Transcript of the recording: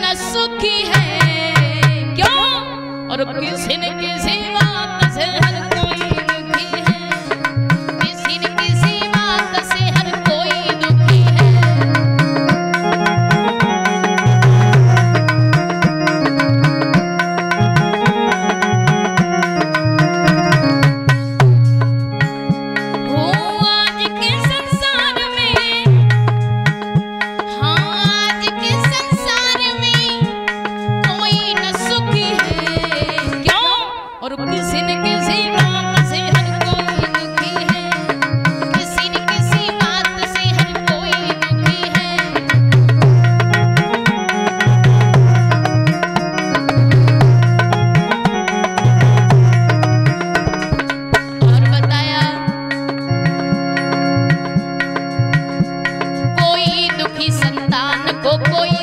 न सुखी है? क्यों? और किसी न किसी बात Coco y